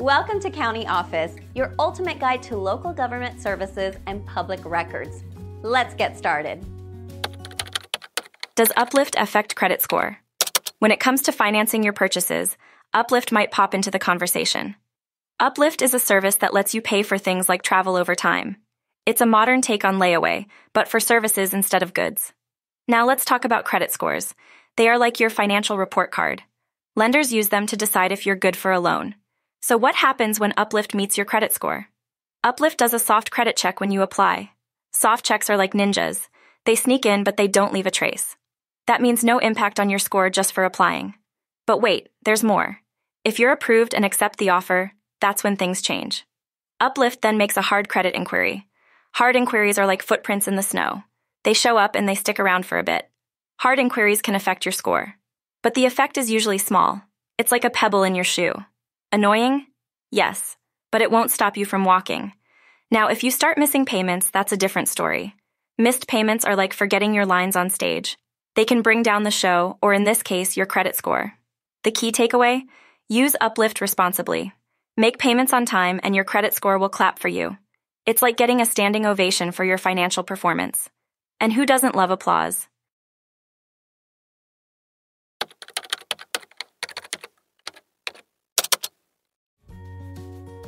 Welcome to County Office, your ultimate guide to local government services and public records. Let's get started. Does Uplift affect credit score? When it comes to financing your purchases, Uplift might pop into the conversation. Uplift is a service that lets you pay for things like travel over time. It's a modern take on layaway, but for services instead of goods. Now let's talk about credit scores. They are like your financial report card. Lenders use them to decide if you're good for a loan. So what happens when Uplift meets your credit score? Uplift does a soft credit check when you apply. Soft checks are like ninjas. They sneak in, but they don't leave a trace. That means no impact on your score just for applying. But wait, there's more. If you're approved and accept the offer, that's when things change. Uplift then makes a hard credit inquiry. Hard inquiries are like footprints in the snow. They show up and they stick around for a bit. Hard inquiries can affect your score. But the effect is usually small. It's like a pebble in your shoe. Annoying? Yes, but it won't stop you from walking. Now, if you start missing payments, that's a different story. Missed payments are like forgetting your lines on stage. They can bring down the show, or in this case, your credit score. The key takeaway? Use Uplift responsibly. Make payments on time, and your credit score will clap for you. It's like getting a standing ovation for your financial performance. And who doesn't love applause?